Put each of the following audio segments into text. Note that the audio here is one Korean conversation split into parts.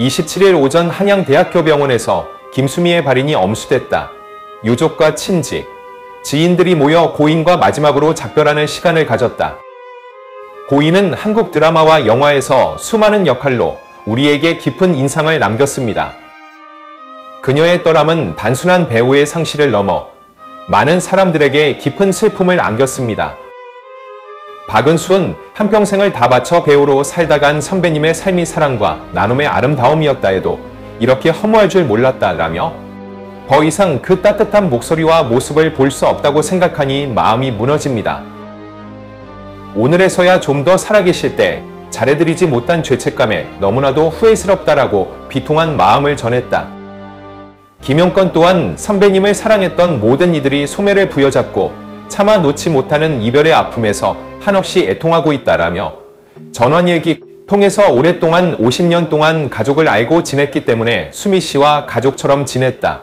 27일 오전 한양대학교 병원에서 김수미의 발인이 엄수됐다. 유족과 친지, 지인들이 모여 고인과 마지막으로 작별하는 시간을 가졌다. 고인은 한국 드라마와 영화에서 수많은 역할로 우리에게 깊은 인상을 남겼습니다. 그녀의 떠남은 단순한 배우의 상실을 넘어 많은 사람들에게 깊은 슬픔을 안겼습니다. 박은수는 한평생을 다 바쳐 배우로 살다 간 선배님의 삶이 사랑과 나눔의 아름다움이었다 해도 이렇게 허무할 줄 몰랐다라며 더 이상 그 따뜻한 목소리와 모습을 볼 수 없다고 생각하니 마음이 무너집니다. 오늘에서야 좀 더 살아계실 때 잘해드리지 못한 죄책감에 너무나도 후회스럽다라고 비통한 마음을 전했다. 김용건 또한 선배님을 사랑했던 모든 이들이 소매를 부여잡고 차마 놓지 못하는 이별의 아픔에서 한없이 애통하고 있다라며 전원 일기 통해서 오랫동안 50년 동안 가족을 알고 지냈기 때문에 수미 씨와 가족처럼 지냈다.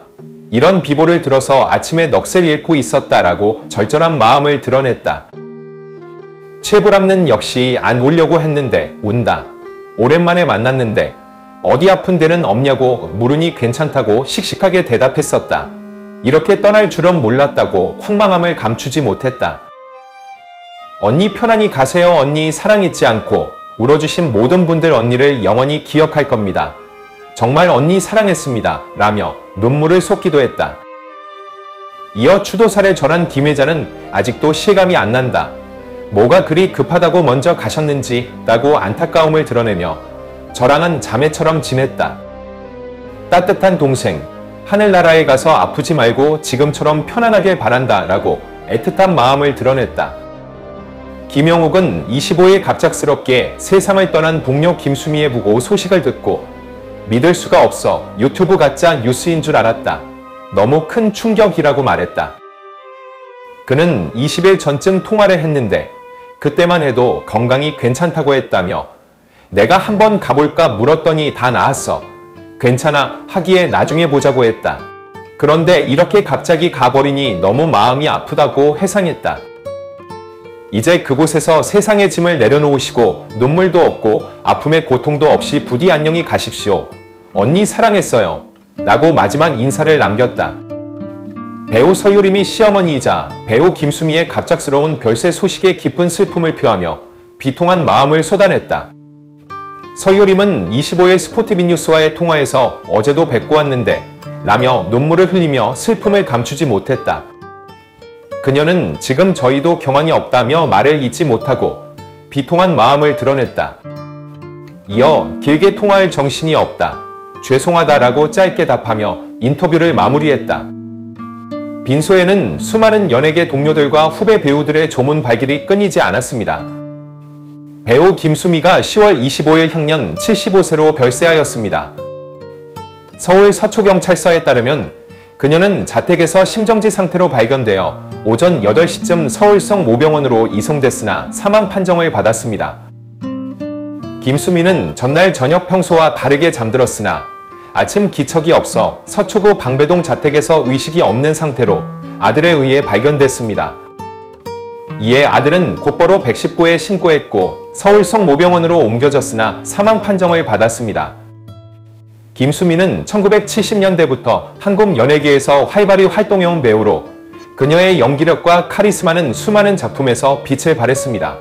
이런 비보를 들어서 아침에 넋을 잃고 있었다라고 절절한 마음을 드러냈다. 최불암는 역시 안 오려고 했는데 온다. 오랜만에 만났는데 어디 아픈 데는 없냐고 물으니 괜찮다고 씩씩하게 대답했었다. 이렇게 떠날 줄은 몰랐다고 황망함을 감추지 못했다. 언니 편안히 가세요 언니 사랑 잊지 않고 울어주신 모든 분들 언니를 영원히 기억할 겁니다. 정말 언니 사랑했습니다. 라며 눈물을 쏟기도 했다. 이어 추도사를 전한 김혜자는 아직도 실감이 안 난다. 뭐가 그리 급하다고 먼저 가셨는지 라고 안타까움을 드러내며 저랑은 자매처럼 지냈다. 따뜻한 동생, 하늘나라에 가서 아프지 말고 지금처럼 편안하게 바란다 라고 애틋한 마음을 드러냈다. 김영욱은 25일 갑작스럽게 세상을 떠난 동료 김수미의 부고 소식을 듣고 믿을 수가 없어 유튜브 가짜 뉴스인 줄 알았다. 너무 큰 충격이라고 말했다. 그는 20일 전쯤 통화를 했는데 그때만 해도 건강이 괜찮다고 했다며 내가 한번 가볼까 물었더니 다 나았어. 괜찮아 하기에 나중에 보자고 했다. 그런데 이렇게 갑자기 가버리니 너무 마음이 아프다고 회상했다. 이제 그곳에서 세상의 짐을 내려놓으시고 눈물도 없고 아픔의 고통도 없이 부디 안녕히 가십시오. 언니 사랑했어요. 라고 마지막 인사를 남겼다. 배우 서유림이 시어머니이자 배우 김수미의 갑작스러운 별세 소식에 깊은 슬픔을 표하며 비통한 마음을 쏟아냈다. 서유림은 25일 스포티비 뉴스와의 통화에서 어제도 뵙고 왔는데 라며 눈물을 흘리며 슬픔을 감추지 못했다. 그녀는 지금 저희도 경황이 없다며 말을 잇지 못하고 비통한 마음을 드러냈다. 이어 길게 통화할 정신이 없다. 죄송하다라고 짧게 답하며 인터뷰를 마무리했다. 빈소에는 수많은 연예계 동료들과 후배 배우들의 조문 발길이 끊이지 않았습니다. 배우 김수미가 10월 25일 향년 75세로 별세하였습니다. 서울 서초경찰서에 따르면 그녀는 자택에서 심정지 상태로 발견되어 오전 8시쯤 서울성 모병원으로 이송됐으나 사망 판정을 받았습니다. 김수미는 전날 저녁 평소와 다르게 잠들었으나 아침 기척이 없어 서초구 방배동 자택에서 의식이 없는 상태로 아들에 의해 발견됐습니다. 이에 아들은 곧바로 119에 신고했고 서울성 모병원으로 옮겨졌으나 사망 판정을 받았습니다. 김수미는 1970년대부터 한국 연예계에서 활발히 활동해온 배우로 그녀의 연기력과 카리스마는 수많은 작품에서 빛을 발했습니다.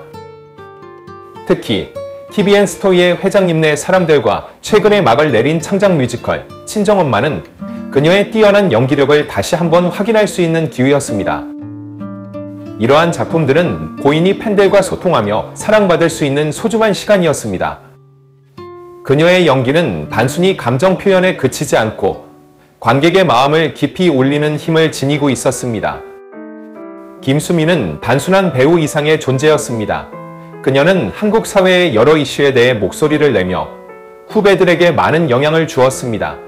특히 TVN 스토리의 회장님네 사람들과 최근에 막을 내린 창작 뮤지컬 친정엄마는 그녀의 뛰어난 연기력을 다시 한번 확인할 수 있는 기회였습니다. 이러한 작품들은 고인이 팬들과 소통하며 사랑받을 수 있는 소중한 시간이었습니다. 그녀의 연기는 단순히 감정 표현에 그치지 않고 관객의 마음을 깊이 울리는 힘을 지니고 있었습니다. 김수미는 단순한 배우 이상의 존재였습니다. 그녀는 한국 사회의 여러 이슈에 대해 목소리를 내며 후배들에게 많은 영향을 주었습니다.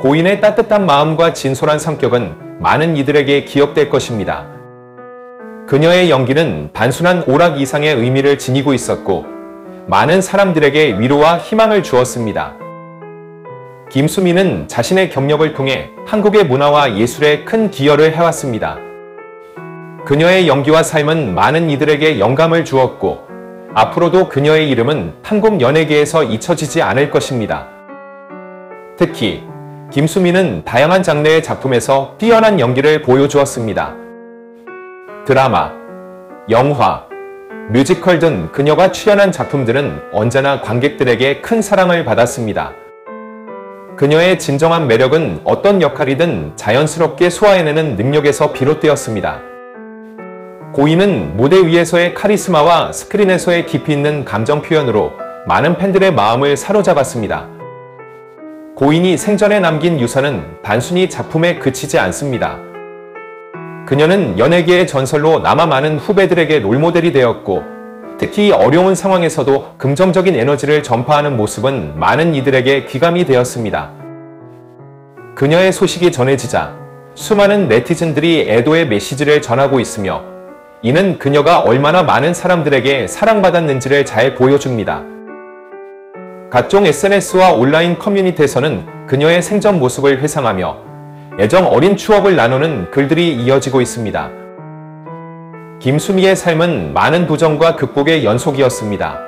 고인의 따뜻한 마음과 진솔한 성격은 많은 이들에게 기억될 것입니다. 그녀의 연기는 단순한 오락 이상의 의미를 지니고 있었고 많은 사람들에게 위로와 희망을 주었습니다. 김수미는 자신의 경력을 통해 한국의 문화와 예술에 큰 기여를 해왔습니다. 그녀의 연기와 삶은 많은 이들에게 영감을 주었고 앞으로도 그녀의 이름은 한국 연예계에서 잊혀지지 않을 것입니다. 특히 김수미는 다양한 장르의 작품에서 뛰어난 연기를 보여주었습니다. 드라마, 영화, 뮤지컬 등 그녀가 출연한 작품들은 언제나 관객들에게 큰 사랑을 받았습니다. 그녀의 진정한 매력은 어떤 역할이든 자연스럽게 소화해내는 능력에서 비롯되었습니다. 고인은 무대 위에서의 카리스마와 스크린에서의 깊이 있는 감정 표현으로 많은 팬들의 마음을 사로잡았습니다. 고인이 생전에 남긴 유산은 단순히 작품에 그치지 않습니다. 그녀는 연예계의 전설로 남아 많은 후배들에게 롤모델이 되었고 특히 어려운 상황에서도 긍정적인 에너지를 전파하는 모습은 많은 이들에게 귀감이 되었습니다. 그녀의 소식이 전해지자 수많은 네티즌들이 애도의 메시지를 전하고 있으며 이는 그녀가 얼마나 많은 사람들에게 사랑받았는지를 잘 보여줍니다. 각종 SNS와 온라인 커뮤니티에서는 그녀의 생전 모습을 회상하며 애정 어린 추억을 나누는 글들이 이어지고 있습니다. 김수미의 삶은 많은 도전과 극복의 연속이었습니다.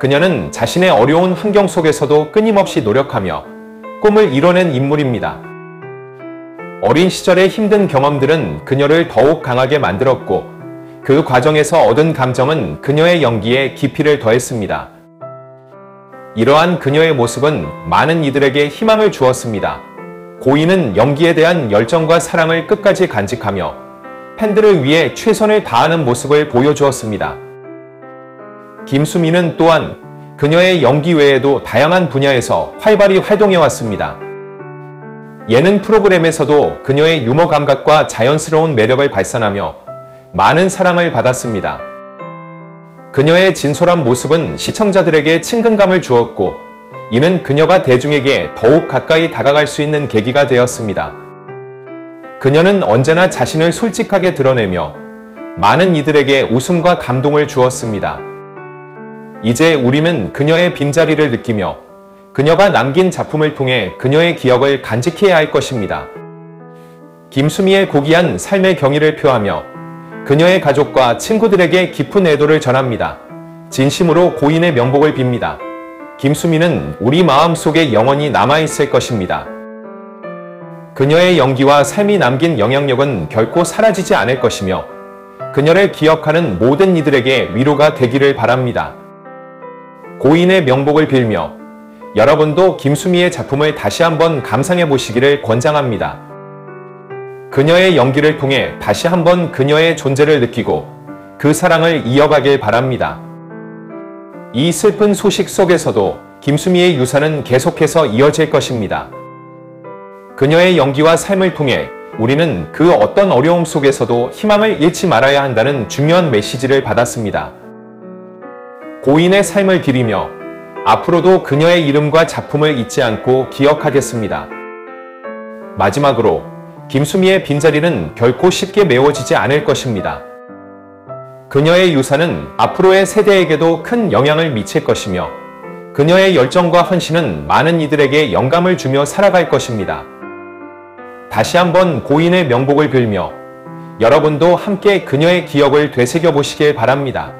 그녀는 자신의 어려운 환경 속에서도 끊임없이 노력하며 꿈을 이뤄낸 인물입니다. 어린 시절의 힘든 경험들은 그녀를 더욱 강하게 만들었고 그 과정에서 얻은 감정은 그녀의 연기에 깊이를 더했습니다. 이러한 그녀의 모습은 많은 이들에게 희망을 주었습니다. 고인은 연기에 대한 열정과 사랑을 끝까지 간직하며 팬들을 위해 최선을 다하는 모습을 보여주었습니다. 김수미는 또한 그녀의 연기 외에도 다양한 분야에서 활발히 활동해왔습니다. 예능 프로그램에서도 그녀의 유머 감각과 자연스러운 매력을 발산하며 많은 사랑을 받았습니다. 그녀의 진솔한 모습은 시청자들에게 친근감을 주었고 이는 그녀가 대중에게 더욱 가까이 다가갈 수 있는 계기가 되었습니다. 그녀는 언제나 자신을 솔직하게 드러내며 많은 이들에게 웃음과 감동을 주었습니다. 이제 우리는 그녀의 빈자리를 느끼며 그녀가 남긴 작품을 통해 그녀의 기억을 간직해야 할 것입니다. 김수미의 고귀한 삶의 경의를 표하며 그녀의 가족과 친구들에게 깊은 애도를 전합니다. 진심으로 고인의 명복을 빕니다. 김수미는 우리 마음 속에 영원히 남아있을 것입니다. 그녀의 연기와 삶이 남긴 영향력은 결코 사라지지 않을 것이며 그녀를 기억하는 모든 이들에게 위로가 되기를 바랍니다. 고인의 명복을 빌며 여러분도 김수미의 작품을 다시 한번 감상해 보시기를 권장합니다. 그녀의 연기를 통해 다시 한번 그녀의 존재를 느끼고 그 사랑을 이어가길 바랍니다. 이 슬픈 소식 속에서도 김수미의 유산은 계속해서 이어질 것입니다. 그녀의 연기와 삶을 통해 우리는 그 어떤 어려움 속에서도 희망을 잃지 말아야 한다는 중요한 메시지를 받았습니다. 고인의 삶을 기리며 앞으로도 그녀의 이름과 작품을 잊지 않고 기억하겠습니다. 마지막으로 김수미의 빈자리는 결코 쉽게 메워지지 않을 것입니다. 그녀의 유산은 앞으로의 세대에게도 큰 영향을 미칠 것이며 그녀의 열정과 헌신은 많은 이들에게 영감을 주며 살아갈 것입니다. 다시 한번 고인의 명복을 빌며 여러분도 함께 그녀의 기억을 되새겨 보시길 바랍니다.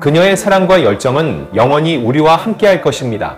그녀의 사랑과 열정은 영원히 우리와 함께 할 것입니다.